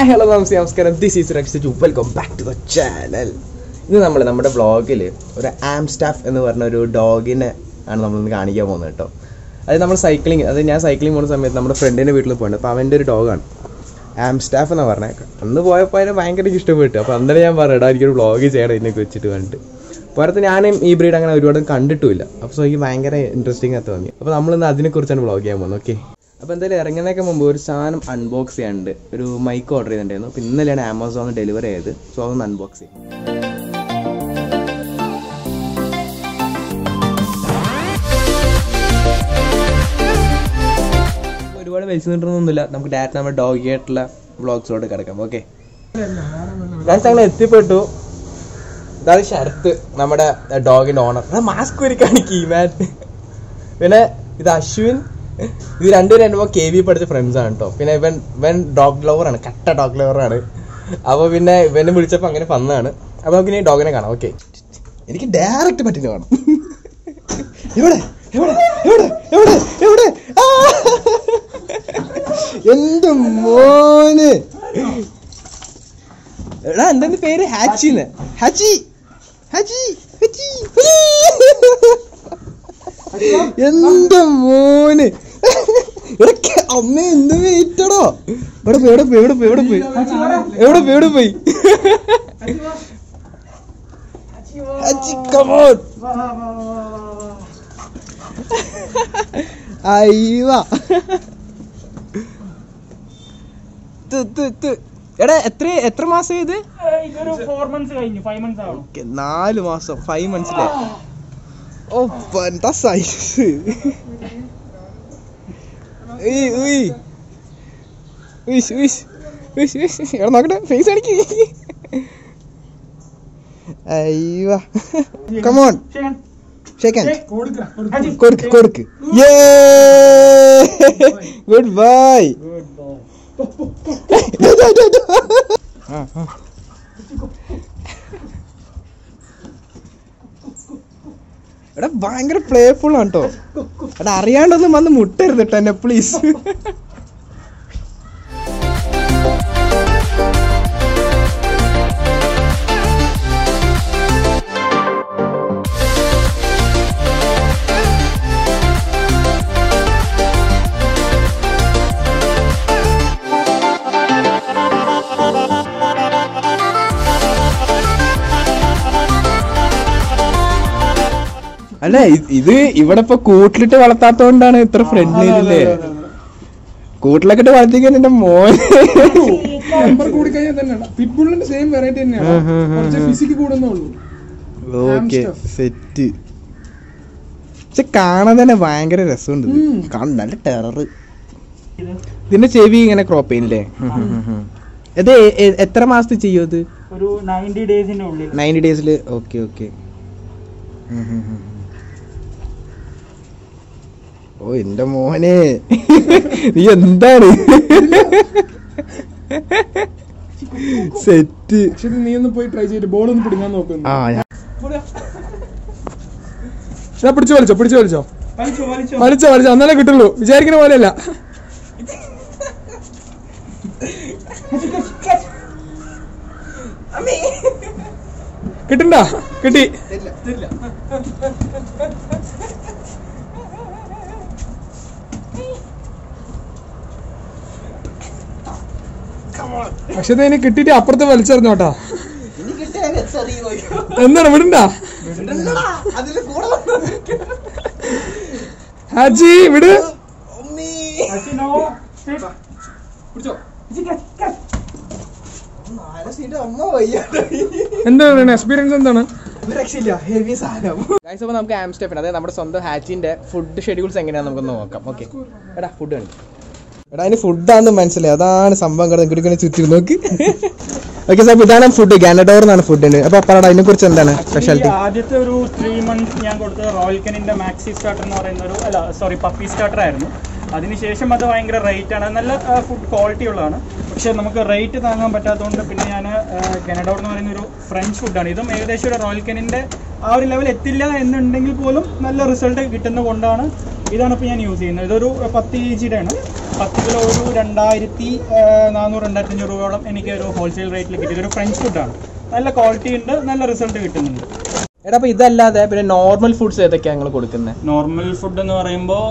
Hi hello നമസ്തേ നമസ്കാരം this is Raxiju welcome back to the channel ഇന്ന് നമ്മൾ നമ്മുടെ വ്ളോഗിൽ ഒരു ആംസ്റ്റാഫ് എന്ന് പറഞ്ഞ ഒരു ഡോഗിനെ ആണ് നമ്മളിന്ന് കാണിക്കാൻ പോകുന്നത് കേട്ടോ. അത് നമ്മൾ സൈക്ലിംഗ് അത് ഞാൻ സൈക്ലിംഗ് പോകുന്ന സമയത്ത് നമ്മുടെ ഫ്രണ്ടിന്റെ വീട്ടിൽ പോയിട്ടുണ്ട്. അപ്പോൾ അവന്റെ ഒരു ഡോഗാണ് ആംസ്റ്റാഫ് എന്ന് പറഞ്ഞത് അന്ന് പോയപ്പോൾ അതിനെ ഭയങ്കര ഇഷ്ടപ്പെട്ടു. അപ്പോൾ അന്നേരം ഞാൻ പറഞ്ഞു എടാ എനിക്കൊരു വ്ളോഗ് ചെയ്യണം ഇതിനൊക്കെ വെച്ചിട്ട് കണ്ടിട്ട് പുറത്ത് ഞാനും ഈ ബ്രീഡ് അങ്ങനെ ഒരുപാട് കണ്ടിട്ടുമില്ല. അപ്പോൾ എനിക്ക് ഭയങ്കര ഇൻട്രസ്റ്റിംഗ് ആയി തോന്നി. അപ്പോൾ നമ്മളിന്ന് അതിനെക്കുറിച്ചാണ് വ്ളോഗ് ചെയ്യാൻ പോകുന്നത്. ഓക്കെ അപ്പോൾ എന്തായാലും ഇറങ്ങുന്നതിനൊക്കെ മുമ്പ് ഒരു സാധനം അൺബോക്സ് ചെയ്യാനുണ്ട്. ഒരു മൈക്ക് ഓർഡർ ചെയ്തിട്ടുണ്ടായിരുന്നു. അപ്പോൾ ഇന്നലെയാണ് ആമസോൺ ഡെലിവറി ആയത്. സോ അതൊന്ന് അൺബോക്സ് ചെയ്യും. ഒരുപാട് വലിച്ചു നിന്നിട്ടൊന്നുമില്ല. നമുക്ക് ഡയറക്റ്റ് നമ്മുടെ ഡോഗി ആയിട്ടുള്ള വ്ളോഗ്സിലോട്ട് കിടക്കാം. ഓക്കെ ഞാൻ അങ്ങനെ എത്തിപ്പെട്ടു. ഇതാണ് ശരത്ത് നമ്മുടെ ഡോഗിന്റെ ഓണർ മാസ്ക് ഒരുക്കാണ് കീമാറ്റ് പിന്നെ ഇത് അശ്വിൻ ഇത് രണ്ടുപേരും എന്റെ കെ വി പഠിച്ച ഫ്രണ്ട്സ് ആണ് കേട്ടോ പിന്നെ ഇവൻ ഇവൻ ഡോഗ് ലവറാണ് കട്ട ഡോഗ് ലവറാണ് അപ്പോൾ പിന്നെ ഇവനെ വിളിച്ചപ്പോൾ അങ്ങനെ വന്നതാണ്. അപ്പോൾ നമുക്ക് ഇനി ഡോഗിനെ കാണാം. ഓക്കെ എനിക്ക് ഡയറക്റ്റ് പറ്റില്ല കാണാം എവിടെ? എവിടെ? എവിടെ? എവിടെ? എവിടെ? ആ! എന്റെ മോന്? എടാ എന്തെന്ന് പേര്? ഹാച്ചിന് ഹാച്ചി! ഹാച്ചി! ഹാച്ചി! എന്റെ മോന്? അമ്മ എന്ത് വെയിറ്റടോ ഇവിടെ പോയി ഇവിടെ പോയി ഇവിടെ പോയി എവിടെ പോയി? എവിടെ പോയി എവിടെ പോയി? അയ്യോ. എടാ എത്ര എത്ര മാസം ഇത്? മന്ത്സ് കഴിഞ്ഞു ഫൈവ് മന്ത്സ് ആവും ഓക്കെ ഉയ്. മാസം ഫൈവ് മന്ത്സിലെ ഓ ഇവിടെ നോക്കട്ടെ. ഫേസ് അടിക്ക് അയ്യോ. കമോൺ ഷേക്കൻ കൊടുക്ക് കൊടുക്ക്. ഗുഡ് ബൈ എടാ ഭയങ്കര പ്ലേഫുൾ ആണ് കേട്ടോ എടാ അറിയാണ്ടൊന്നും വന്ന് മുട്ടരുത് കേട്ടോ എന്നെ പ്ലീസ് അല്ല? ഇത് ഇവിടെ ഇപ്പൊ കൂട്ടിലിട്ട് വളർത്താത്തോണ്ടാണ് ഇത്ര ഫ്രണ്ട്ലി അല്ലേ കൂട്ടിലൊക്കെ ഇട്ട് വളർത്തിക്കാൻ എന്റെ മോൻ കൂടി കഴിഞ്ഞാൽ തന്നെയാണ്. പിറ്റ്ബുള്ളിന്റെ സെയിം വെറൈറ്റി തന്നെയാണ്. ഉം, ഉം, ഉം, കുറച്ച് ഉം. ഫിസിക്ക് കൂടുന്നേ ഓക്കെ സെറ്റ് പക്ഷെ കാണാൻ തന്നെ ഭയങ്കര രസമുണ്ട്. കാണാൻ നല്ല ടെറർ ഇതിന്റെ ചെവി ഇങ്ങനെ ക്രോപ്പ് ചെയ്യുന്നില്ലേ? ഇത് എത്ര മാസത്തിൽ ചെയ്യും അത് ഒരു നയന്റി ഡേയ്സിന്റെ ഉള്ളിൽ നയന്റി ഡേയ്സിൽ ഓക്കെ ഓക്കെ. ഓ എന്റെ മോനെ. നീ എന്താണ്? സെറ്റ്. പക്ഷെ നീ ഒന്ന് പോയി ട്രൈ ചെയ്തിട്ട് ബോൾ ഒന്ന് പിടിക്കാൻ നോക്കുന്നു ആ ഞാൻ- പിടിച്ചു വലിച്ചോ പിടിച്ചു വലിച്ചോ. വലിച്ചോ വലിച്ചോ. അന്നാലേ കിട്ടുള്ളൂ. വിചാരിക്കുന്ന പോലെയല്ല. കിട്ടണ്ട? കിട്ടി. പക്ഷെ ഇത് ഇനി കിട്ടിട്ട് അപ്പുറത്ത് വലിച്ചെറിഞ്ഞോട്ടാ എന്താണ് വിടണ്ട? ഹാജി വിട്. എന്താ എക്സ്പീരിയൻസ് എന്താണ് ഗൈസ് അപ്പോൾ നമുക്ക് ആംസ്റ്റെഫിൻ അതായത് നമ്മുടെ സ്വന്തം ഹാച്ചിന്റെ ഫുഡ് ഷെഡ്യൂൾസ് എങ്ങനെയാണെന്ന് നമുക്കൊന്ന് നോക്കാം. ഓക്കെ എടാ ഫുഡ് ഉണ്ട് എടാ അതിന് ഫുഡാണെന്ന് മനസ്സിലായി. അതാണ് സംഭവം കിടന്ന് ഇങ്ങനെ ചുറ്റി നോക്ക്. ഓക്കെ സാർ ഇതാണ് ഫുഡ് ഗാനഡോർ എന്നാണ് ഫുഡിന് അപ്പോൾ പറയടാ അതിനെ കുറിച്ച് എന്താണ് സ്പെഷ്യാലിറ്റി ആദ്യത്തെ ഒരു ത്രീ മന്ത്സ് ഞാൻ കൊടുത്തത് റോയൽ കെനിന്റെ മാക്സി സ്റ്റാർട്ടർ എന്ന് പറയുന്ന ഒരു അല്ല സോറി പപ്പി സ്റ്റാർട്ടർ ആയിരുന്നു. അതിനുശേഷം അത് ഭയങ്കര റേറ്റ് ആണ്. നല്ല ഫുഡ് ക്വാളിറ്റി ഉള്ളതാണ്. പക്ഷെ നമുക്ക് റേറ്റ് താങ്ങാൻ പറ്റാത്തതുകൊണ്ട് പിന്നെ ഞാൻ കനഡോർ എന്ന് പറയുന്ന ഒരു ഫ്രഞ്ച് ഫുഡാണ് ഇതും ഏകദേശം ഒരു റോയൽ കെനിന്റെ ആ ഒരു ലെവൽ എത്തില്ല എന്നുണ്ടെങ്കിൽ പോലും നല്ല റിസൾട്ട് കിട്ടുന്ന കൊണ്ടാണ് ഇതാണ് ഇപ്പോൾ ഞാൻ യൂസ് ചെയ്യുന്നത്. ഇതൊരു പത്ത് കെ ജിയുടെ ആണ്. പത്ത് കിലോ ഒരു രണ്ടായിരത്തി നാനൂറ് രണ്ടായിരത്തി അഞ്ഞൂറ് രൂപയോളം എനിക്ക് ഒരു ഹോൾസെയിൽ റേറ്റിൽ കിട്ടി ഇതൊരു ഫ്രഞ്ച് ഫുഡാണ് നല്ല ക്വാളിറ്റി ഉണ്ട് നല്ല റിസൾട്ട് കിട്ടുന്നുണ്ട്. എടാ അപ്പൊ ഇതല്ലാതെ പിന്നെ നോർമൽ ഫുഡ്സ് ഏതൊക്കെയാ നിങ്ങൾ കൊടുക്കുന്നത് നോർമൽ ഫുഡ് എന്ന് പറയുമ്പോൾ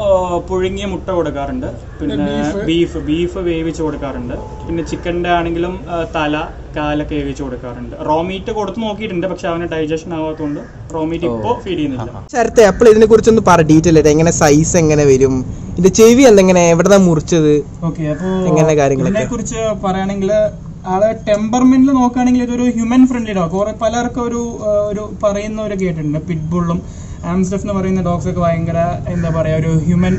പുഴുങ്ങിയ മുട്ട കൊടുക്കാറുണ്ട്. പിന്നെ ബീഫ് ബീഫ് വേവിച്ച് കൊടുക്കാറുണ്ട്. പിന്നെ ചിക്കന്റെ ആണെങ്കിലും തല കാലൊക്കെ വേവിച്ച് കൊടുക്കാറുണ്ട്. റോ മീറ്റ് കൊടുത്ത് നോക്കിയിട്ടുണ്ട് പക്ഷെ അവന് ഡൈജഷൻ ആവാത്തതുകൊണ്ട് റോ മീറ്റ് ഇപ്പോൾ ഫീഡ് ചെയ്യുന്നില്ല. ശരത്തെ അപ്പോൾ ഇതിനെ കുറിച്ചൊന്ന് പറ ഡീറ്റെയിൽ ആയിട്ട് എങ്ങനെ സൈസ് എങ്ങനെ വരും? ഇതിന്റെ ചെവി എന്തെങ്ങനെ എവിടെന്നാ മുറിച്ചത്? ഓക്കെ അപ്പോൾ എങ്ങനെ കാര്യങ്ങളൊക്കെ? ഇതിനെ കുറിച്ച് പറയുകയാണെങ്കിൽ ആളെ ടെമ്പർമെന്റിൽ നോക്കുകയാണെങ്കിൽ ഇതൊരു ഹ്യൂമൻ ഫ്രണ്ട്ലി ഡോഗ് കുറെ പലർക്കും ഒരു ഒരു പറയുന്ന ഒരു കേട്ടിട്ടുണ്ട്. പിറ്റ്ബുള്ളും ആംസ്റ്റഫ് എന്ന് പറയുന്ന ഡോഗ്സ് ഒക്കെ ഭയങ്കര എന്താ പറയാ ഒരു ഹ്യൂമൻ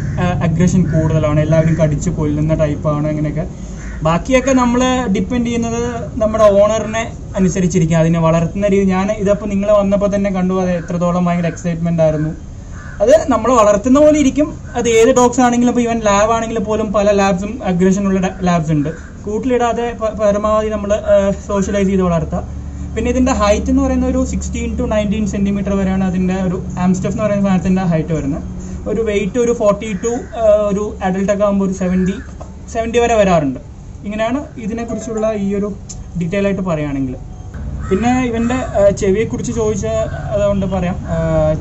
അഗ്രഷൻ കൂടുതലാണ്. എല്ലാവരും കടിച്ച് കൊല്ലുന്ന ടൈപ്പാണ് അങ്ങനെയൊക്കെ. ബാക്കിയൊക്കെ നമ്മൾ ഡിപ്പെൻഡ് ചെയ്യുന്നത് നമ്മുടെ ഓണറിനെ അനുസരിച്ചിരിക്കും. അതിനെ വളർത്തുന്ന രീതി. ഞാൻ ഇതപ്പോൾ നിങ്ങൾ വന്നപ്പോൾ തന്നെ കണ്ടു. അത് എത്രത്തോളം ഭയങ്കര എക്സൈറ്റ്മെന്റ് ആയിരുന്നു. അത് നമ്മൾ വളർത്തുന്ന പോലെ ഇരിക്കും. അത് ഏത് ഡോഗ്സ് ആണെങ്കിലും ഇപ്പോൾ ഈവൻ ലാബ് ആണെങ്കിൽ പോലും പല ലാബ്സും അഗ്രഷൻ ഉള്ള ലാബ്സ് ഉണ്ട്. കൂട്ടിലിടാതെ പരമാവധി നമ്മൾ സോഷ്യലൈസ് ചെയ്ത് വളർത്തുക പിന്നെ ഇതിന്റെ ഹൈറ്റ് എന്ന് പറയുന്ന ഒരു സിക്സ്റ്റീൻ ടു നയന്റീൻ സെന്റിമീറ്റർ വരെയാണ് അതിന്റെ ഒരു ആംസ്റ്റഫ് എന്ന് പറയുന്ന സാധനത്തിന്റെ ഹൈറ്റ് വരുന്നത്. ഒരു വെയിറ്റ് ഒരു ഫോർട്ടി ടു ഒരു അഡൽട്ട് ഒക്കെ ആകുമ്പോൾ ഒരു സെവന്റി സെവന്റി വരെ വരാറുണ്ട്. ഇങ്ങനെയാണ് ഇതിനെക്കുറിച്ചുള്ള ഈ ഒരു ഡീറ്റെയിൽ ആയിട്ട് പറയുകയാണെങ്കിൽ. പിന്നെ ഇവന്റെ ചെവിയെ കുറിച്ച് ചോദിച്ച അതുകൊണ്ട് പറയാം.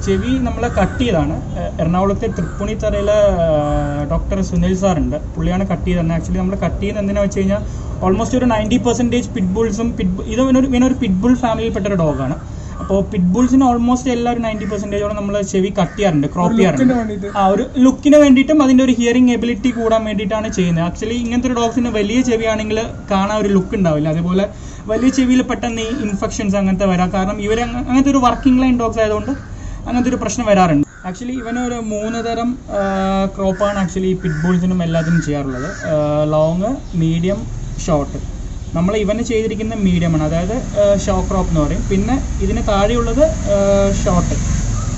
ചെവി നമ്മളെ കട്ട് ചെയ്താണ്. എറണാകുളത്തെ എറണാകുളത്തെ തൃപ്പൂണിത്തറയിലെ ഡോക്ടർ സുനിൽ സാറുണ്ട്. പുള്ളിയാണ് കട്ട് ചെയ്തത് ആക്ച്വലി നമ്മൾ കട്ട് ചെയ്യുന്നത് എന്തിനാ വെച്ച് കഴിഞ്ഞാൽ ഓൾമോസ്റ്റ് ഒരു നയന്റി പെർസെന്റേജ് പിറ്റ്ബുൾസും പിറ്റ് ഇത് ഇവനൊരു ഇവനൊരു പിറ്റ്ബുൾ ഫാമിലിയിൽപ്പെട്ട ഒരു ഡോഗാണ് അപ്പോൾ പിറ്റ്ബുൾസിന് ഓൾമോസ്റ്റ് എല്ലാ ഒരു നയന്റി പെർസെന്റേജോളം നമ്മൾ ചെവി കട്ട് ചെയ്യാറുണ്ട് ക്രോപ്പ് ചെയ്യാറുണ്ട്. ആ ഒരു ലുക്കിന് വേണ്ടിയിട്ടും അതിന്റെ ഒരു ഹിയറിംഗ് എബിലിറ്റി കൂടാൻ വേണ്ടിയിട്ടാണ് ചെയ്യുന്നത്. ആക്ച്വലി ഇങ്ങനത്തെ ഒരു ഡോഗ്സിന് വലിയ ചെവിയാണെങ്കിൽ കാണാൻ ഒരു ലുക്ക് ഉണ്ടാവില്ല. അതേപോലെ വലിയ ചെവിയിൽ പെട്ടെന്ന് ഈ ഇൻഫെക്ഷൻസ് അങ്ങനത്തെ വരാം. കാരണം ഇവർ അങ്ങനത്തെ ഒരു വർക്കിംഗ് ലൈൻ ഡോഗ്സ് ആയതുകൊണ്ട് അങ്ങനത്തെ ഒരു പ്രശ്നം വരാറുണ്ട്. ആക്ച്വലി ഇവനൊരു മൂന്ന് തരം ക്രോപ്പാണ് ആക്ച്വലി ഈ പിറ്റ്ബോൾസിനും എല്ലാത്തിനും ചെയ്യാറുള്ളത്. ലോങ് മീഡിയം ഷോർട്ട് നമ്മൾ ഇവന് ചെയ്തിരിക്കുന്ന മീഡിയമാണ് അതായത് ഷോ ക്രോപ്പ് എന്ന് പറയും. പിന്നെ ഇതിന് താഴെയുള്ളത് ഷോർട്ട്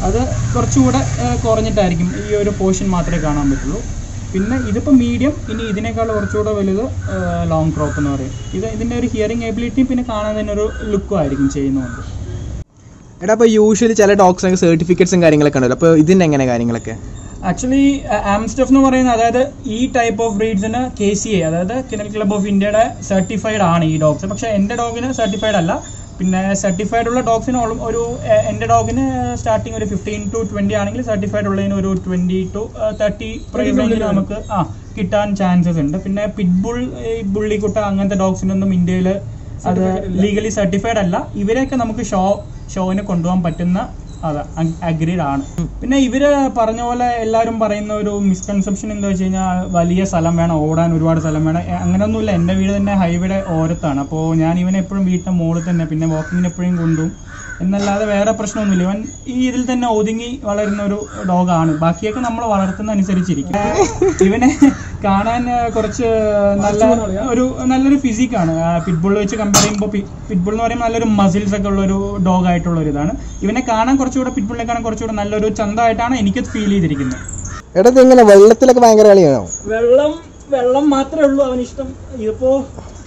അത് കുറച്ചുകൂടെ കുറഞ്ഞിട്ടായിരിക്കും ഈ ഒരു പോർഷൻ മാത്രമേ കാണാൻ പറ്റുള്ളൂ. പിന്നെ ഇതിപ്പോൾ മീഡിയം ഇനി ഇതിനേക്കാൾ കുറച്ചുകൂടെ വലുത് ലോങ് ക്രോപ്പ് എന്ന് പറയും. ഇത് ഇതിന്റെ ഒരു ഹിയറിംഗ് എബിലിറ്റിയും പിന്നെ കാണാൻ തന്നെ ഒരു ലുക്കും ആയിരിക്കും ചെയ്യുന്നതുകൊണ്ട് എടാ അപ്പോൾ യൂഷ്വലി ചില ഡോഗ്സിനൊക്കെ സർട്ടിഫിക്കറ്റ്സും കാര്യങ്ങളൊക്കെ ഉണ്ടല്ലോ. അപ്പോൾ ഇതിന് എങ്ങനെ കാര്യങ്ങളൊക്കെ? ആക്ച്വലി ആംസ്റ്റഫ് എന്ന് പറയുന്നത് അതായത് ഈ ടൈപ്പ് ഓഫ് ബ്രീഡ്സിന് കെ സി എ അതായത് കിനൽ ക്ലബ് ഓഫ് ഇന്ത്യയുടെ സർട്ടിഫൈഡ് ആണ് ഈ ഡോഗ്സ് പക്ഷേ എന്റെ ഡോഗിന് സർട്ടിഫൈഡ് അല്ല. പിന്നെ സർട്ടിഫൈഡ് ഉള്ള ഡോഗ്സിന് ഒരു എന്റെ എന്റെ ഡോഗിന് സ്റ്റാർട്ടിങ് ഒരു ഫിഫ്റ്റീൻ ടു ട്വന്റി ആണെങ്കിൽ സർട്ടിഫൈഡ് ഉള്ളതിന് ഒരു ട്വന്റി ടു തേർട്ടി പ്രൈസ് റേഞ്ചിൽ നമുക്ക് ആ കിട്ടാൻ ചാൻസസ് ഉണ്ട്. പിന്നെ പിറ്റ്ബുൾ ഈ ബുള്ളിക്കുട്ട അങ്ങനത്തെ ഡോഗ്സിനൊന്നും ഇന്ത്യയിൽ അത് ലീഗലി സർട്ടിഫൈഡ് അല്ല. ഇവരെയൊക്കെ നമുക്ക് ഷോ ഷോവിന് കൊണ്ടുപോകാൻ പറ്റുന്ന അതെ അഗ്രീഡ് ആണ്. പിന്നെ ഇവർ പറഞ്ഞ പോലെ എല്ലാവരും പറയുന്ന ഒരു മിസ്കൺസെപ്ഷൻ എന്താ വെച്ച് കഴിഞ്ഞാൽ വലിയ സ്ഥലം വേണം ഓടാൻ ഒരുപാട് സ്ഥലം വേണം. അങ്ങനെയൊന്നുമില്ല എന്റെ വീട് തന്നെ ഹൈവേയുടെ ഓരത്താണ്. അപ്പോൾ ഞാൻ ഇവനെ എപ്പോഴും വീട്ടിന്റെ മുകളിൽ തന്നെ പിന്നെ വാക്കിങ്ങിന് എപ്പോഴും കൊണ്ടുപോകും എന്നല്ലാതെ വേറെ പ്രശ്നമൊന്നുമില്ല. ഇവൻ ഈ ഇതിൽ തന്നെ ഒതുങ്ങി വളരുന്ന ഒരു ഡോഗാണ് ബാക്കിയൊക്കെ നമ്മൾ വളർത്തുന്ന അനുസരിച്ചിരിക്കും ഇവനെ കാണാൻ കുറച്ച് നല്ല ഒരു നല്ലൊരു ഫിസിക്കാണ് പിറ്റ്ബുൾ വെച്ച് കമ്പയർ ചെയ്യുമ്പോൾ പിറ്റ്ബുൾ എന്ന് പറയുമ്പോൾ നല്ലൊരു മസിൽസ് ഒക്കെ ഉള്ള ഒരു ഡോഗ് ആയിട്ടുള്ള ഒരു ഇതാണ്. ഇവനെ കാണാൻ കുറച്ചുകൂടെ പിറ്റ്ബുളിനെ കാണാൻ കുറച്ചുകൂടെ നല്ലൊരു ചന്തമായിട്ടാണ് എനിക്ക് ഫീൽ ചെയ്തിരിക്കുന്നത്. എടാ ഇങ്ങനെ എങ്ങനെ വെള്ളത്തിലൊക്കെ ഭയങ്കര കളിയാണോ? വെള്ളം വെള്ളം മാത്രമേ ഉള്ളൂ അവനിഷ്ടം. ഇപ്പോ ഇതിപ്പോ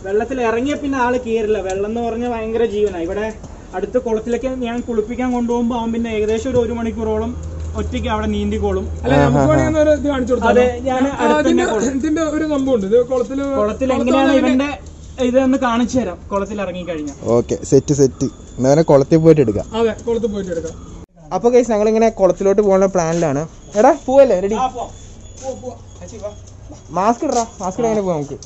വെള്ളത്തിൽ ഇറങ്ങിയ പിന്നെ ആൾ കീറില്ല. വെള്ളം എന്ന് പറഞ്ഞാൽ ഭയങ്കര ജീവനാണ് ഇവിടെ അടുത്ത കുളത്തിലൊക്കെ ഞാൻ കുളിപ്പിക്കാൻ കൊണ്ടുപോകുമ്പോൾ അവൻ പിന്നെ ഏകദേശം ഒരു ഒരു മണിക്കൂറോളം ഒറ്റയ്ക്ക് അവിടെ നീന്തിക്കോളും അതെ ഞാൻ. ഇതിന്റെ ഒരു സംഭവമുണ്ട് ഇത് കുളത്തിൽ കുളത്തിൽ എങ്ങനെയാണ് ഇവന്റെ ഇതൊന്ന് കാണിച്ചു തരാം കുളത്തിൽ ഇറങ്ങി കഴിഞ്ഞാൽ ഓക്കെ സെറ്റ് സെറ്റ് എന്നാ കുളത്തിൽ പോയിട്ട് എടുക്കാം അതെ കുളത്തിൽ പോയിട്ട് എടുക്കാം അപ്പൊ കേസ് ഞങ്ങൾ ഇങ്ങനെ കുളത്തിലോട്ട് പോകുന്ന പ്ലാനിലാണ് എടാ പോവല്ലേ റെഡി മാസ്ക് ഇടറാ മാസ്ക് ഇടാൻ പോവാം നമുക്ക്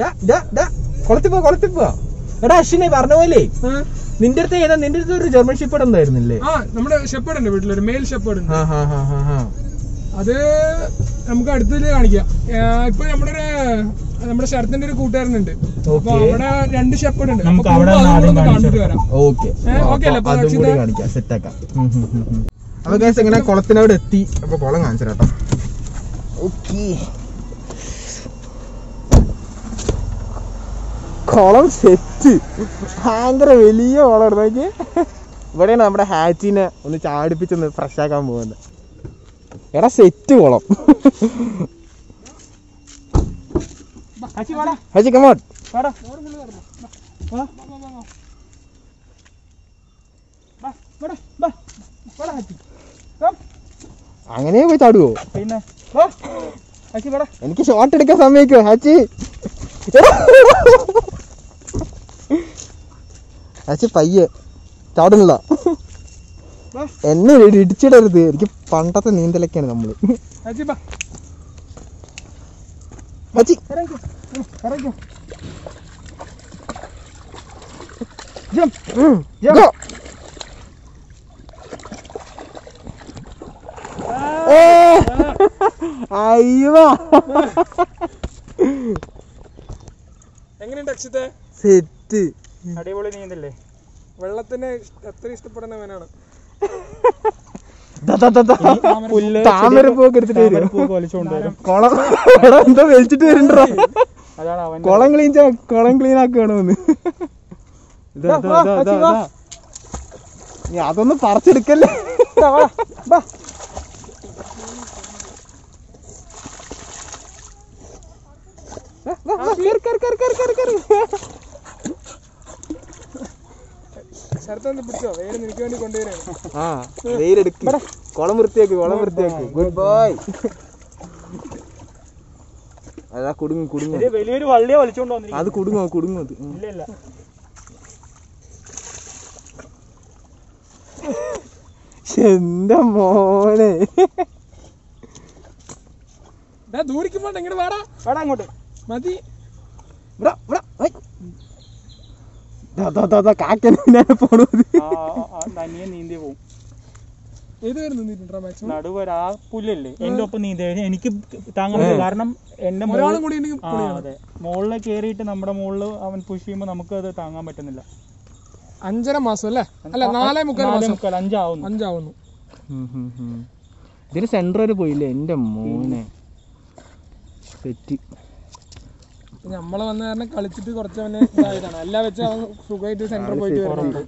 ഉം. ദാ, ദാ, ദാ, കുളത്തിൽ പോ കുളത്തിൽ പോ എടാ അശ്വിനെ പറഞ്ഞ പോലെ. നിന്റെ അടുത്ത് ഏതാ നിന്റെ അടുത്ത് ഒരു ജർമ്മൻ ഷെപ്പേർഡ് ഉണ്ടായിരുന്നില്ലേ? ആ നമ്മുടെ ഷെപ്പേഡ് ഉണ്ട് വീട്ടിൽ ഒരു മെയിൽ ഷെപ്പേഡ് ഉണ്ട്. അത് നമുക്ക് അടുത്തതിൽ കാണിക്കാം. ഇപ്പൊ നമ്മുടെ ഒരു നമ്മുടെ ശരത്തിന്റെ ഒരു കൂട്ടുകാരനുണ്ട് അപ്പൊ. അവിടെ രണ്ട് ഷെപ്പേഡ് ഉണ്ട്. നമുക്ക് അവിടെ കാണിച്ചിട്ട് വരാം. ഓക്കെ. ഏ, അല്ലേ? കാണിക്കാം. സെറ്റ് ആക്കാം. അപ്പൊ കേസ് ഇങ്ങനെ കുളത്തിനവിടെ എത്തി. അപ്പൊ കുളം കാണിച്ചു കേട്ടോ ഓക്കെ. കുളം സെറ്റ്. ഭയങ്കര വലിയ കുളം നോക്കി ഇവിടെയാണ് നമ്മുടെ ഹാച്ചിനെ ഒന്ന് ചാടിപ്പിച്ചൊന്ന് ഫ്രഷ് ആക്കാൻ പോകുന്നത്. എടാ സെറ്റ് കുളം. ഹാച്ചി കമോട്ട്. അങ്ങനെ പോയി ചാടുവോ? പിന്നെ എനിക്ക് ഷോട്ട് എടുക്കാൻ സമയക്കോ ഹാച്ചി? അച്ഛ പയ്യെ. ചാടുന്നില്ല. എന്നെ ഇടിച്ചിടരുത്. എനിക്ക് പണ്ടത്തെ നീന്തലൊക്കെയാണ് നമ്മൾ. അയ്യോ. എങ്ങനെയുണ്ട് അക്ഷിത്തെ? സെറ്റ്. അടിപൊളി നീന്തല്ലേ വെള്ളത്തിനെ എത്ര ഇഷ്ടപ്പെടുന്ന മീനാണ് താമരപ്പൂക്ക് കുളം ക്ലീൻ കുളം ക്ലീൻ ആക്കുകയാണ് അതൊന്നും പറിച്ചെടുക്കല്ലേ? കേറി കേറി കേറി കേറി കേറി. ആ വെയിലെടുക്ക്. കുളം വൃത്തിയാക്ക് കുളം വൃത്തിയാക്ക്. ഗുഡ് ബോയ് അതാ കുടുങ്ങും കുടുങ്ങും. വലിയൊരു വള്ളിയെ വലിച്ചോണ്ട് അത് കുടുങ്ങോ കുടുങ്ങും അത്? ഇല്ല ഇല്ല. എന്റെ മോനെ. ദൂരിക്കുമ്പോൾ ഇങ്ങോട്ട് വാടാ. വേടാ അങ്ങോട്ട്. മതി. ഇവിടെ, ഇവിടെ, ഐ. ദാ, ദാ, ദാ, ദാ, കാക്കനെ പിന്നാലെ പോണത് തനിയെ നീന്തി മാക്സിമം നടുവര ആ പുല്ലല്ലേ? എന്റെ ഒപ്പം നീന്തി. എനിക്ക് താങ്ങാൻ കാരണം എന്റെ അതെ. മുകളിൽ കയറിയിട്ട് നമ്മുടെ മുകളിൽ അവൻ പുഷ് ചെയ്യുമ്പോൾ നമുക്ക് അത് താങ്ങാൻ പറ്റുന്നില്ല. അഞ്ചര മാസം അല്ലേ? അല്ല നാലേ മുക്കാൽ മുക്കാൽ അഞ്ചാവുന്നു. അഞ്ചാവുന്നു. ഇതിന് സെന്റർ വരെ പോയില്ലേ? എന്റെ മോനെ. സെറ്റ് നമ്മൾ വന്ന കാരണം കളിച്ചിട്ട് കുറച്ച് അവന് ഇതായതാണ്. എല്ലാം വെച്ച് അവൻ സുഖമായിട്ട് സെന്ററിൽ പോയിട്ട് വരുന്നുണ്ട്.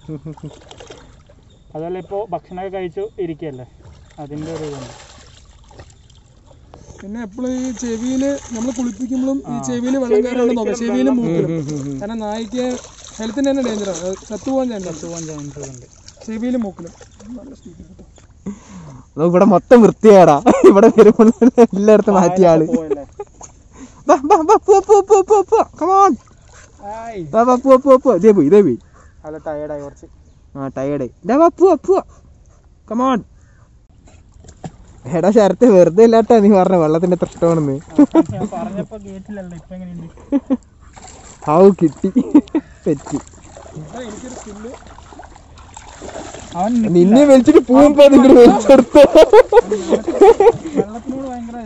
അതല്ല ഇപ്പോ ഭക്ഷണമൊക്കെ കഴിച്ചു ഇരിക്കല്ലേ അതിന്റെ ഒരു ഇതുണ്ട്. പിന്നെ എപ്പോഴും ഈ ചെവിയിൽ നമ്മൾ കുളിപ്പിക്കുമ്പോഴും ഈ ചെവിയിൽ വെള്ളം കയറാണ്ട് നോക്കാം. ചെവിയിലും മൂക്കിലും. കാരണം നായിക്ക് ഹെൽത്തിന് തന്നെ ഡേഞ്ചറാണ് ചത്തുപോകാൻ ചാൻസ് ചത്തുപോകാൻ ചാൻസ് ഉണ്ട്. ചെവിയിലും മൂക്കിലും. ഇവിടെ മൊത്തം വൃത്തിയാടാ ഇവിടെ വരുമ്പോൾ എല്ലായിടത്തും മാറ്റിയ ആൾ. Bah, bah, bah, poor, poor, poor, poor, poor. Come on. Hi. Bah, bah, poor, poor, poor. They wait, they wait. അല്ല ടയേർഡായി കുറച്ച്. ആ ടയേർഡായി ഡാ വാ പോവാ പോവാ കമോൺ എടാ ശരത്ത് വെറുതെ ഇല്ലാട്ടാ നീ പറഞ്ഞ വെള്ളത്തിന്റെ എത്ര ഇഷ്ടമാണെന്ന് പറഞ്ഞപ്പോ കേട്ടില്ലല്ലോ ഇപ്പൊ എങ്ങനെയുണ്ട്? കിട്ടി. തെറ്റി. നിന്നെ വലിച്ചിട്ട് പോകുമ്പോ നിങ്ങൾ വലിച്ചെടുത്തോ ഭയങ്കര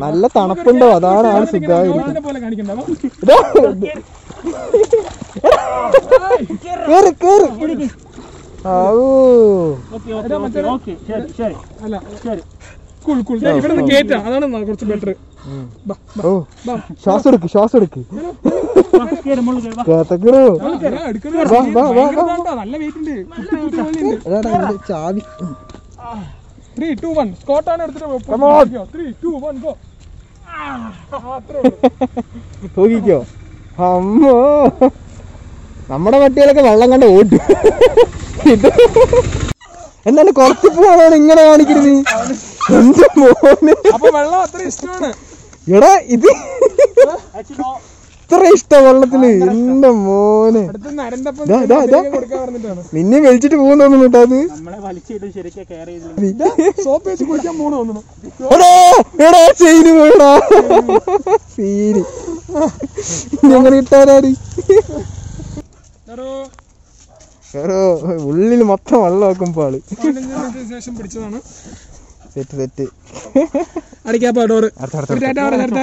നല്ല തണുപ്പുണ്ടോ? അതാണ് ആണ് സുഖമായിരിക്കും ശ്വാസം എടുക്ക് ശ്വാസം എടുക്ക്. ചാവി. ത്രീ ടു വൺ സ്കോട്ടാണ് എടുത്തിട്ട് ത്രീ ടു വൺ ഗോ തൂക്കിക്കോ. അമ്മോ. നമ്മുടെ പട്ടികളൊക്കെ വെള്ളം കണ്ട് ഓട്ടു ഇത് എന്നാലും കുറച്ച് പോവാണ് ഇങ്ങനെ കാണിക്കുന്നത് നീ എന്റെ മോനെ. ഇഷ്ടമാണ്. എടാ ഇത് എത്ര ഇഷ്ട വെള്ളത്തിൽ എന്റെ മോനെ. നിന്നെ വലിച്ചിട്ട് പോകുന്നു കേട്ടോ ചെയിന് പോയടാ. സീന് ഞങ്ങൾ ഇട്ടാരാടി? ഉള്ളിൽ മൊത്തം വെള്ളം പാൾ. ശേഷം പിടിച്ചതാണ്. Set set. അടിക്കാ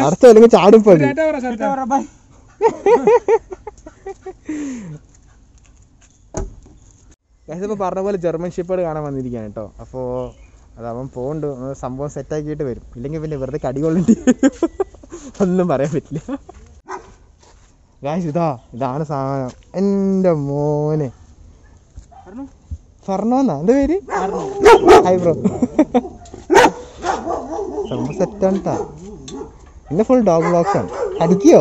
അടുത്ത അല്ലെങ്കിൽ ചാടും ഇപ്പൊ പറഞ്ഞ പോലെ ജർമ്മൻ ഷിപ്പേഡ് കാണാൻ വന്നിരിക്കുകയാണ് കേട്ടോ അപ്പോൾ അത് അവൻ പോകുന്നുണ്ട് സംഭവം സെറ്റാക്കിയിട്ട് വരും. ഇല്ലെങ്കിൽ പിന്നെ വെറുതെ കടി കൊള്ളേണ്ടി ഒന്നും പറയാൻ പറ്റില്ല. ഗായ്സ് ഇതാ ഇതാണ് സാധനം. എന്റെ മോനെ. ഫർണോന്നാ എന്താ പേര്? ഹൈബ്രോ ബ്രോ സംഭവം സെറ്റാണ് കേട്ടാ ഇന്ന് ഫുൾ ഡോഗ് ബ്ലോക്സ് ആണ്. അടിക്കോ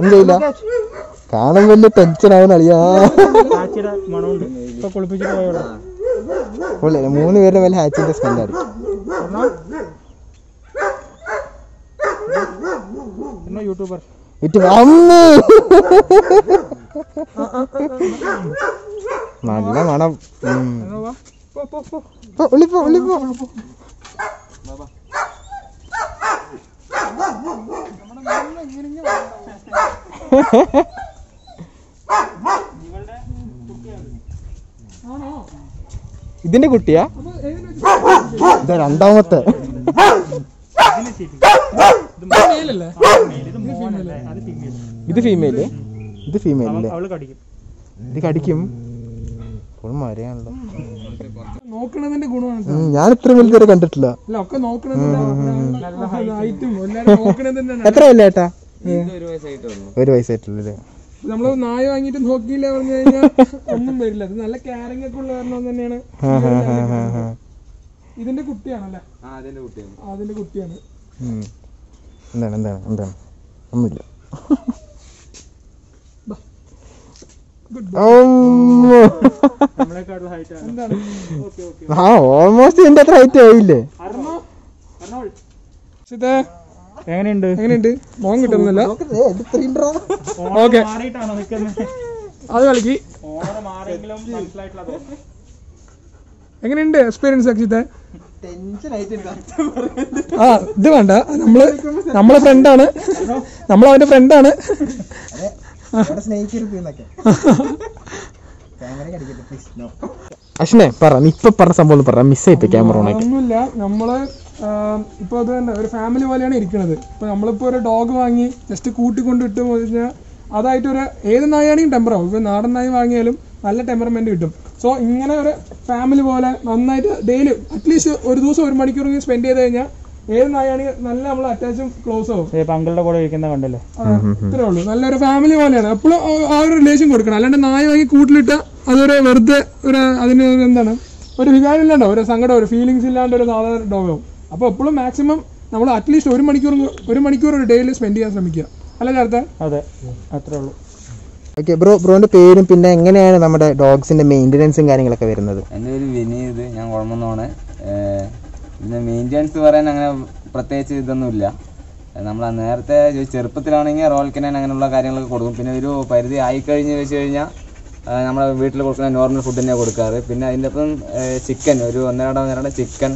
എന്തില്ല കാണാൻ വലിയ ടെൻഷൻ ആവുന്ന അളിയാ. മൂന്ന് പേരുടെ വല്ല ഹാച്ചിന്റെ സ്മെല്ലാണ് യൂട്യൂബർ നല്ല മണം. ഒളിപ്പോ ഒളിപ്പോ ഇതിന്റെ കുട്ടിയാ? ഇതാ രണ്ടാമത്തെ. ഇത് മോനല്ലേ? അത് ഫീമെയിൽ ഇത് ഫീമെയിൽ? ഇത് ഫീമെയിൽ അല്ലേ അവൾ കടിക്കും. ഇത് കടിക്കും. ഇപ്പോഴും മരയാണല്ലോ. നോക്കണതിന്റെ ഗുണമാണ് ഞാൻ ഇത്ര വലുതുവരെ കണ്ടിട്ടില്ല. എത്ര വല്ല ഏട്ടാ ഒരു വയസ്സായിട്ടുള്ളൂ. നമ്മൾ നായ വാങ്ങിട്ട് നോക്കിയില്ല പറഞ്ഞു കഴിഞ്ഞാൽ ഒന്നും വരില്ല. അത് നല്ല ക്യാരിങ് ഒക്കെ ഉള്ള കാരണം തന്നെയാണ്. ഇതിന്റെ കുട്ടിയാണല്ലേ? ആ, അതിന്റെ കുട്ടിയാണ്. എന്താണ് എന്താണ് എന്താണ്? ഒന്നുമില്ല Good അമ്മോ. നമ്മളെക്കാട്ടുള്ള ഹൈറ്റ് ആണ് എന്താണ് ഓക്കെ ഓക്കെ ആ ഓൾമോസ്റ്റ് ഇതിന്റെ അത്ര ഹൈറ്റ് ആയില്ലേ? എങ്ങനെയുണ്ട്? എങ്ങനെയുണ്ട്? മോൻ കിട്ടുന്നില്ല. ഓക്കെ. അത് കളിക്ക്. എങ്ങനെയുണ്ട് എക്സ്പീരിയൻസ് അക്ഷിത്തെ ആ ഇത് വേണ്ട. നമ്മൾ നമ്മളെ ഫ്രണ്ടാണ് നമ്മൾ അവന്റെ ഫ്രണ്ടാണ് അശ്വിനെ പറ നീ ഇപ്പൊ പറഞ്ഞ സംഭവം ഒന്ന് പറ മിസ് ആയിപ്പോ ക്യാമറ ഓൺ ഒന്നുമില്ല നമ്മൾ ഇപ്പൊ അത് തന്നെ ഒരു ഫാമിലി പോലെയാണ് ഇരിക്കുന്നത് ഇപ്പൊ നമ്മളിപ്പോ ഒരു ഡോഗ് വാങ്ങി ജസ്റ്റ് കൂട്ടിക്കൊണ്ട് ഇട്ട് കഴിഞ്ഞാൽ അതായിട്ട് ഒരു ഏത് നായാണെങ്കിലും ടെമ്പർ ആവും. ഇപ്പൊ നാടൻ നായ വാങ്ങിയാലും നല്ല ടെമ്പർമെന്റ് കിട്ടും. സോ ഇങ്ങനെ ഒരു ഫാമിലി പോലെ നന്നായിട്ട് ഡെയിലി അറ്റ്ലീസ്റ്റ് ഒരു ദിവസം ഒരു മണിക്കൂർ സ്പെൻഡ് ചെയ്ത് കഴിഞ്ഞാൽ ഏത് നായാണെങ്കിൽ നല്ല നമ്മൾ അറ്റാച്ചും ക്ലോസ് ആവും. പങ്കളുടെ കൂടെ ഇരിക്കുന്ന കണ്ടല്ലേ? ഇത്രേ ഉള്ളൂ. നല്ലൊരു ഫാമിലി പോലെയാണ്. എപ്പോഴും ആ ഒരു റിലേഷൻ കൊടുക്കണം. അല്ലാണ്ട് നായ വാങ്ങി കൂട്ടിലിട്ട അതൊരു വെറുതെ ഒരു അതിന് എന്താണ്? ഒരു വികാരം ഇല്ലാണ്ടോ ഒരു സങ്കടം ഒരു ഫീലിങ്സ് ഇല്ലാണ്ട് ഒരു സാധാരണ ഡോഗാവും അപ്പോൾ എപ്പോഴും മാക്സിമം നമ്മൾ അറ്റ്ലീസ്റ്റ് ഒരു മണിക്കൂർ ഒരു മണിക്കൂർ ഒരു ഡേയിൽ സ്പെൻഡ് ചെയ്യാൻ ശ്രമിക്കുക. അല്ല ചേർത്ത അതെ. അത്രേ ഉള്ളൂ. ഓക്കെ ബ്രോ ബ്രോന്റെ പേരും പിന്നെ എങ്ങനെയാണ് നമ്മുടെ ഡോഗ്സിന്റെ മെയിന്റെനൻസും കാര്യങ്ങളൊക്കെ വരുന്നത്? എന്റെ പേര് വിനീത്. ഞാൻ കുഴമ്പന്നോണ് പിന്നെ മെയിന്റെനൻസ് പറയാൻ അങ്ങനെ പ്രത്യേകിച്ച് ഇതൊന്നുമില്ല. നമ്മൾ നേരത്തെ ചെറുപ്പത്തിലാണെങ്കിൽ റോയൽ കനാൻ അങ്ങനെയുള്ള കാര്യങ്ങളൊക്കെ കൊടുക്കും. പിന്നെ ഒരു പരിധി ആയിക്കഴിഞ്ഞ് വെച്ച് കഴിഞ്ഞാൽ നമ്മൾ വീട്ടിൽ കൊടുക്കുന്ന നോർമൽ ഫുഡ് തന്നെ കൊടുക്കാറ്. പിന്നെ അതിന്റെ ഒപ്പം ചിക്കൻ ഒരു ഒന്നരട ഒന്നരട ചിക്കൻ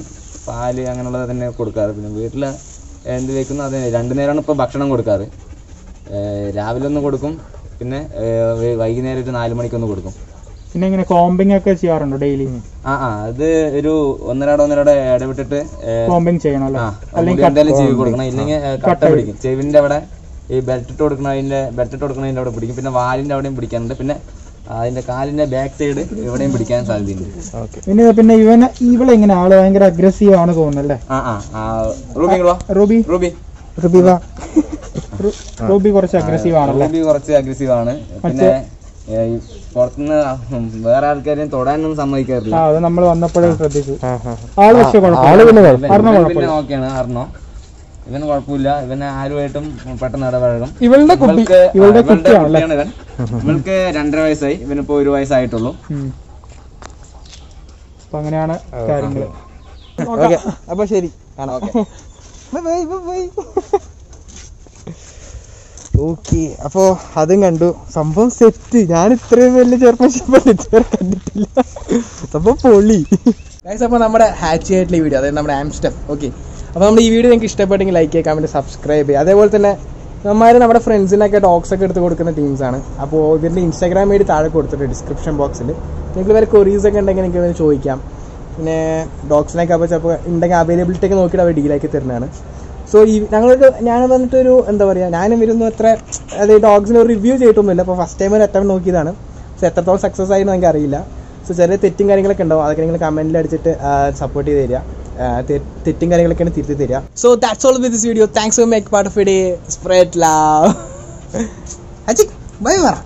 പാൽ അങ്ങനെയുള്ളത് തന്നെ കൊടുക്കാറ്. പിന്നെ വീട്ടിൽ എന്ത് വെക്കുന്നു അത് രണ്ട് നേരമാണ് ഇപ്പോൾ ഭക്ഷണം കൊടുക്കാറ്. രാവിലെ ഒന്ന് കൊടുക്കും. പിന്നെ വൈകുന്നേരം ഒരു നാല് മണിക്കൊന്ന് കൊടുക്കും. പിന്നെ ഇങ്ങനെ കോമ്പിങ് ഒക്കെ ചെയ്യാറുണ്ടോ ഡെയിലി ആ ആ അത് ഒരു ഒന്നരാട ഒന്നരാട ഇടവിട്ടിട്ട് കോമ്പിങ് ചെയ്യണമല്ലോ? എന്തായാലും ചെവി കൊടുക്കണം. ഇല്ലെങ്കിൽ ഏഹ്, കട്ട പിടിക്കും. ചെവിന്റെ അവിടെ ഈ ബെൽറ്റ് ഇട്ട് കൊടുക്കണതിന്റെ ബെൽറ്റ് ഇട്ട് കൊടുക്കണതിന്റെ അവിടെ പിടിക്കും. പിന്നെ വാലിന്റെ അവിടെയും പിടിക്കാനുണ്ട്. പിന്നെ അതിന്റെ കാലിന്റെ ബാക്ക് സൈഡ് എവിടെയും പിടിക്കാൻ സാധ്യതയുണ്ട്. പിന്നെ പിന്നെ ഇവനെ ഇവിടെ ഇവളെങ്ങനെ ആൾ ഭയങ്കര അഗ്രസീവ് ആണ് തോന്നുന്നല്ലേ? ആ ആ ആ റൂബി. റൂബി. റൂബി. റുബിവ റൂബി കുറച്ച് അഗ്രസീവ് ആണ് റൂബി കുറച്ച് അഗ്രസീവ് ആണ്. പിന്നെ പുറത്തുനിന്ന് വേറെ ആൾക്കാരെയും തൊടാനൊന്നും സമ്മതിക്കാറില്ല. ആ അത് നമ്മൾ വന്നപ്പോഴേ ശ്രദ്ധിച്ചു. ആൾ പക്ഷെ ആൾ പിന്നെ ഓക്കെയാണ് അറിഞ്ഞോ ഇവന് കുഴപ്പമില്ല. ഇവന് ആരുമായിട്ടും പെട്ടെന്ന് ഇടപഴകും. ഇവളുടെ ഇവളുടെ? കുട്ടിയാണ് ഇവൻ. ഇവൾക്ക് രണ്ടര വയസ്സായി. ഇവനിപ്പോ ഒരു വയസ്സായിട്ടുള്ളൂ. അപ്പൊ അങ്ങനെയാണ് കാര്യങ്ങൾ. ഓക്കെ. അപ്പൊ ശരി. ഓക്കെ അപ്പോ അതും കണ്ടു. സംഭവം സെറ്റ് ഞാൻ ഇത്രയും വലിയ ചെറുപ്പം ഇതുവരെ കണ്ടിട്ടില്ല. സംഭവം പൊളി. അപ്പൊ നമ്മുടെ ഹാച്ചി ആയിട്ടുള്ള വീഡിയോ അതായത് നമ്മുടെ ആംസ്റ്റം ഓക്കെ അപ്പോൾ നമ്മൾ ഈ വീഡിയോ നിങ്ങൾക്ക് ഇഷ്ടപ്പെട്ടെങ്കിൽ ലൈക്ക് ചെയ്യുക കമന്റ് സബ്സ്ക്രൈബ് ചെയ്യുക. അതേപോലെ തന്നെ നമ്മാർ നമ്മുടെ ഫ്രണ്ട്സിനൊക്കെ ടോക്സ് ഒക്കെ എടുത്ത് കൊടുക്കുന്ന ടീംസാണ് അപ്പോൾ ഇതിന്റെ ഇൻസ്റ്റാഗ്രാം ഡി താഴെ കൊടുത്തിട്ട് ഡിസ്ക്രിപ്ഷൻ ബോക്സിൽ നിങ്ങൾക്ക് വരെ കൊറീസ് ഒക്കെ ഉണ്ടെങ്കിൽ നിങ്ങൾക്ക് ചോദിക്കാം. പിന്നെ ഡോഗ്സിനൊക്കെ അപ്പോൾ ചിലപ്പോൾ ഉണ്ടെങ്കിൽ അവൈലബിലിറ്റി ഒക്കെ നോക്കിയിട്ട് അവർ ഡീലാക്കി തരുന്നതാണ്. സോ ഈ ഞങ്ങളൊരു ഞാൻ വന്നിട്ട് ഒരു എന്താ പറയുക ഞാനും വരുന്നു അത്ര അതായത് ഡോഗ്സിന് ഒരു റിവ്യൂ ചെയ്തിട്ടൊന്നുമില്ല. അപ്പോൾ ഫസ്റ്റ് ടൈം ഒരു അറ്റംപ്റ്റ് നോക്കിയതാണ്. സോ എത്രത്തോളം സക്സസ് ആയിരുന്നു എനിക്ക് അറിയില്ല. സോ ചെറിയ തെറ്റും കാര്യങ്ങളൊക്കെ ഉണ്ടാവും. അതൊക്കെ നിങ്ങൾ കമന്റിൽ അടിച്ചിട്ട് സപ്പോർട്ട് ചെയ്ത് തരിക. തെറ്റും കാര്യങ്ങളൊക്കെയാണ് തിരുത്തി തരിക. So that's all with this video thanks for make part of day spread love bye പറ.